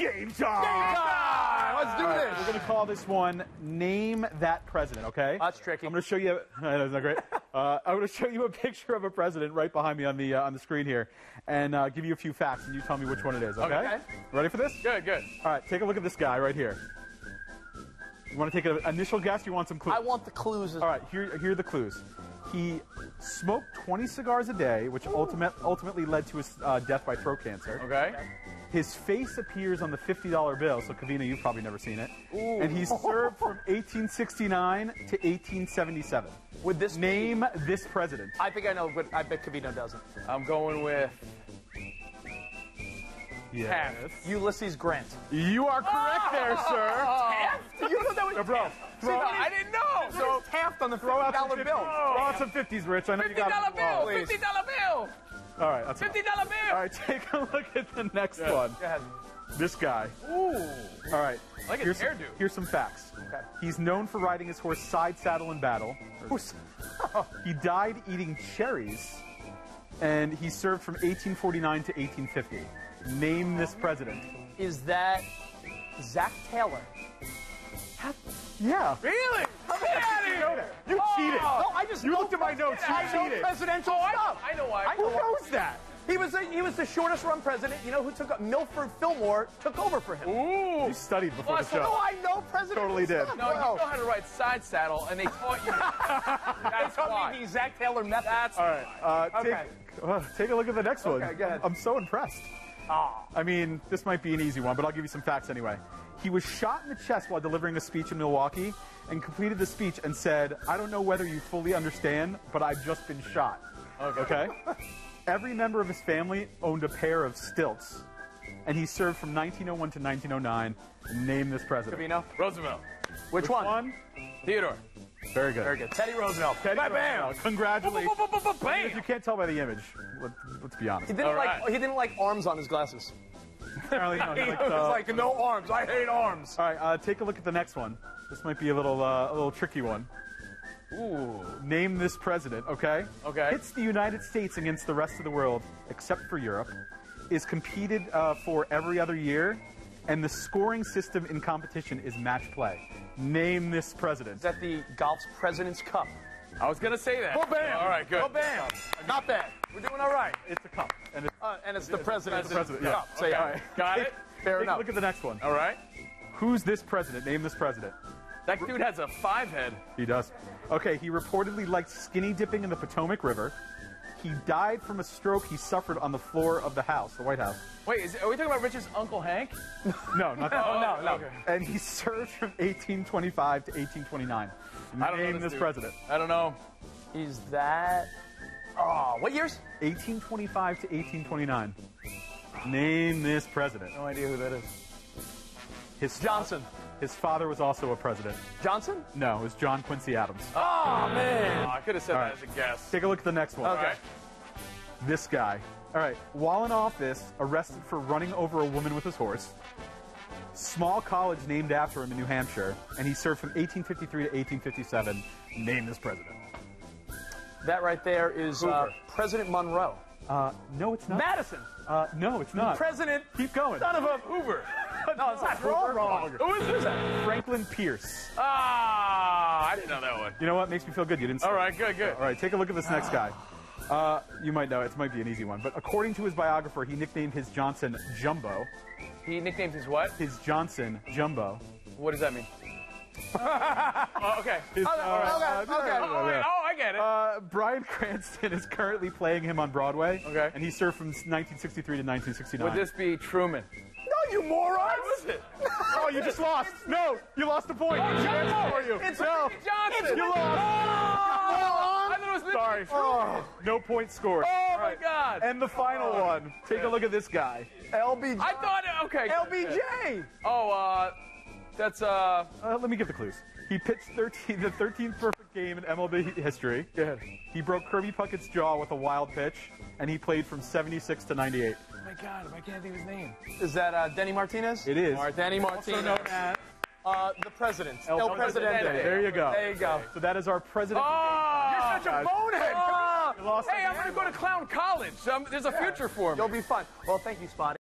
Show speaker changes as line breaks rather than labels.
game time.
Game time! Let's do
All right,
this.
We're going to call this one Name That President, okay?
That's tricky.
I'm going to show you. Isn't that great? uh, I'm going to show you a picture of a president right behind me on the uh, on the screen here, and uh, give you a few facts, and you tell me which one it is. Okay?
Okay.
Ready for this?
Good, good.
All right. Take a look at this guy right here. You want to take an initial guess? You want some clues?
I want the clues.
All right. Here, here are the clues. He smoked 20 cigars a day, which ultimate, ultimately led to his uh, death by throat cancer.
Okay.
His face appears on the $50 bill, so Covino, you've probably never seen it. And he served from 1869 to 1877.
Would this be-
Name this president.
I think I know, but I bet Covino doesn't.
I'm going with
Yes.
Ulysses Grant.
You are correct there, sir.
Taft? You know that was
Uh, bro,
See,
throw,
I didn't know.
so Taft on the
throw out some
dollar bill.
Throw out some 50s, Rich. I know you
Fifty
got
dollar bill. Fifty dollar bill.
All right, that's
Fifty dollar bill.
All right, take a look at the next one.
Go ahead.
This guy.
Ooh.
All right.
like his
here's some. Here's some facts.
Okay.
He's known for riding his horse side saddle in battle. he died eating cherries, and he served from 1849 to 1850. Name this president.
Is that Zach Taylor?
Yeah.
Really? Get out
You know
here.
that. You
Oh.
cheated.
No, I just
You looked at my notes. You
I know
cheated.
presidential
Oh, I,
stuff.
I know why.
I
Who
know
knows that?
He was the, he was the shortest run president. You know who took up Millard Fillmore took over for him.
Ooh.
You studied before
Well,
the
so
No. I know president.
Totally did.
No, you know how to ride side saddle, and they taught you. That's
Taught
why.
me the Zach Taylor method.
That's
All right. Uh,
Okay.
take, uh, take a look at the next one.
Okay, go ahead.
I'm so impressed.
Ah.
I mean, this might be an easy one, but I'll give you some facts anyway. He was shot in the chest while delivering a speech in Milwaukee and completed the speech and said, I don't know whether you fully understand, but I've just been shot. Okay? Every member of his family owned a pair of stilts, and he served from 1901 to 1909. Name this president.
Covino.
Roosevelt.
Which, one?
One?
Theodore.
Very good.
Very good. Teddy Roosevelt.
Teddy
Bam, bam.
Congratulations.
Bam.
If you can't tell by the image, let, let's be honest.
He didn't
All
like
right.
he didn't like arms on his glasses.
Apparently, no,
He
he's like,
was
uh,
like no arms. I hate arms.
All right, uh, take a look at the next one. This might be a little, uh, a little tricky one.
Ooh.
Name this president, okay?
Okay.
Hits the United States against the rest of the world, except for Europe. Is competed uh, for every other year, and the scoring system in competition is match play. Name this president.
Is that the golf's President's Cup?
I was gonna say that.
Oh, bam.
All right, good.
Oh, bam. Not bad. We're doing all right.
It's a cup, and it's
Uh, and it's the President's
the president. Yeah.
Cup. So,
Okay.
yeah.
Got it.
Fair
Take a
enough.
look at the next one.
All right.
Who's this president? Name this president.
That dude has a five head.
He does. Okay, he reportedly liked skinny dipping in the Potomac River. He died from a stroke he suffered on the floor of the House, the White House.
Wait, is, are we talking about Rich's Uncle Hank?
No, not that.
Oh,
no, no.
okay.
And he served from 1825 to 1829.
I don't
Name
know
this
dude.
president.
I don't know.
Is that? Oh, what years?
1825 to 1829. Name this president.
No idea who that is.
His
Johnson.
His father was also a president.
Johnson?
No, it was John Quincy Adams.
Oh man.
Oh, I could have said
All
that
right.
as a guess.
Take a look at the next one.
All right.
This guy. All right. While in office, arrested for running over a woman with his horse. Small college named after him in New Hampshire, and he served from 1853 to 1857. Name this president.
That right there is uh, President Monroe.
Uh, no, it's not.
Madison.
Uh, no, it's not.
President.
Keep going.
Son of a.
Hoover.
No, it's not.
All wrong.
Who is this?
Franklin Pierce.
Ah, I didn't know that one.
You know what? Makes me feel good. You didn't.
All right, good, good.
All right. Take a look at this next guy. Uh, you might know it. It might be an easy one, but according to his biographer, he nicknamed his Johnson Jumbo.
He nicknamed his what?
His Johnson Jumbo.
What does that mean? oh, okay.
His,
Okay,
uh,
okay,
uh,
okay.
Oh, wait, oh, I get it.
Uh, Bryan Cranston is currently playing him on Broadway.
Okay.
And he served from 1963 to 1969.
Would this be Truman?
No, you moron.
What was it?
Oh, you just lost. No, you lost the point.
Oh,
He
Jumbo.
answered for you.
It's
no.
Randy Johnson.
You lost.
I thought it was
Sorry.
Truman.
No point scored.
Oh my God.
And the final one. Take a look at this guy.
LBJ.
I thought. it, Okay.
LBJ.
Oh, uh, that's uh.
Uh, let me give the clues. He pitched 13, the 13th perfect game in MLB history.
Good.
He broke Kirby Puckett's jaw with a wild pitch, and he played from 76 to 98.
Oh my God, I can't think of his name.
Is that uh, Denny Martinez?
It is.
Danny
Also
Martinez.
known as
Uh, the president.
El
El Presidente.
Presidente.
There you go.
There you go.
So that is our president.
Oh,
You're such a bonehead.
Oh,
You lost
hey, I'm gonna go to clown college. Um, there's a future for me.
You'll be fine. Well, thank you, Spotty.